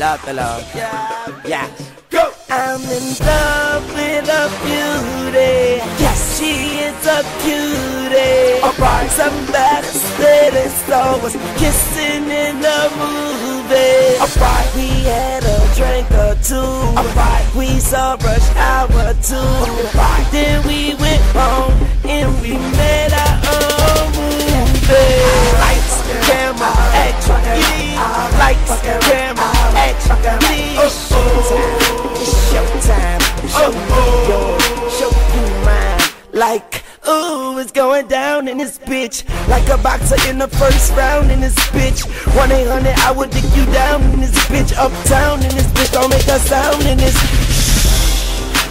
Love the love. Yeah. Go. I'm in love with a beauty. Yes, she is a cutie. Alright. Somebody said it so was kissing in the movie. Alright. We had a drink or two. Alright. We saw Rush Hour too. Alright. Then we went home and we made our own movie. Lights, camera, action. Lights, camera, It's showtime. It's showtime. Show you yours. Show you mine. Like. Ooh, it's going down in this bitch Like a boxer in the first round in this bitch 1-800, I would dig you down in this bitch Uptown in this bitch, don't make a sound in this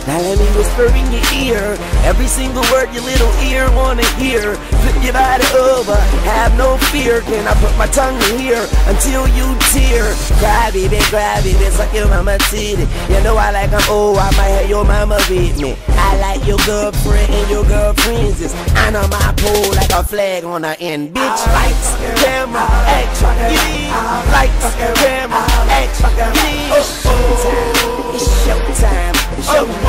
now let me whisper in your ear. Every single word your little ear wanna hear. Flip your body over, have no fear. Can I put my tongue in here until you tear? Cry baby, cry baby, suck your mama titty You know I like 'em, oh I might have your mama with me. I like your girlfriend and your girlfriends is know my pole like a flag on the end. Bitch, lights, camera, action, yeah Lights, camera, action, yeah oh. It's showtime, it's showtime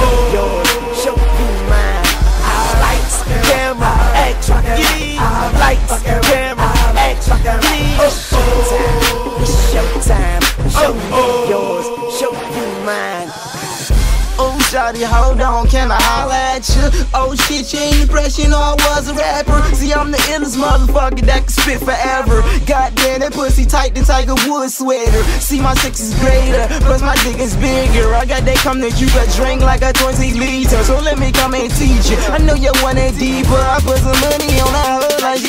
Shawty, hold on, can I holla at you? Oh shit, you ain't impressed, you know I was a rapper. See, I'm the illest motherfucker that can spit forever. Goddamn, that pussy tight, the Tiger Woods sweater. See, my sex is greater, plus my dick is bigger. I got that come that you could drink like a 20 liter. So let me come and teach you. I know you want it deeper. I put some money on her hood like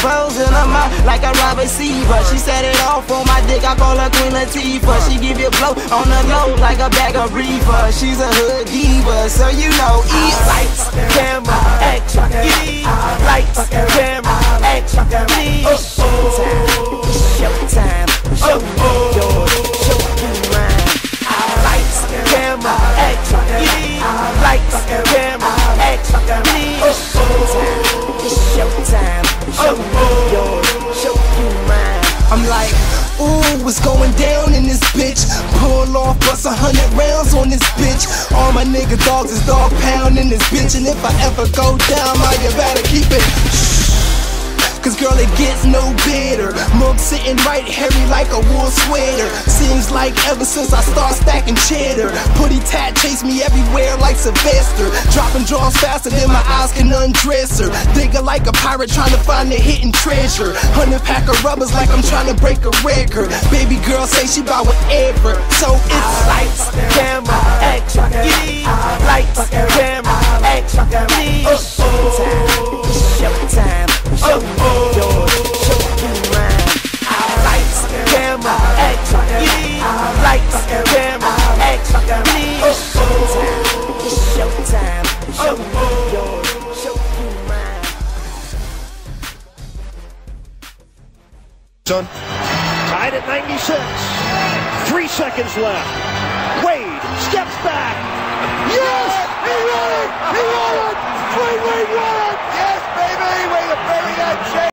Balls in her mouth like a Robert Seaver. She set it off on my dick, I call her Queen Latifah. She give you blow on the low like a bag of reefer. She's a hood diva, so you know eat Lights, camera, action, going down in this bitch? Pull off, bust a hundred rounds on this bitch. All my nigga dogs is dog pound in this bitch. And if I ever go down, man, you better keep it. Cause girl, it gets no better. Mug sitting right, hairy like a wool sweater. Seems like ever since I start stacking cheddar. Putty tat chase me everywhere like Sylvester. Dropping draws faster than my eyes can undress her. Digger like a pirate trying to find the hidden treasure. Hundred pack of rubbers like I'm trying to break a record. Baby girl say she bout whatever. So it's Lights, camera, action. Lights, camera, action, Son. Tied at 96. Three seconds left. Wade steps back. Yes! He won it! He won it! Wade Wade won it! Yes, baby! Way to bury that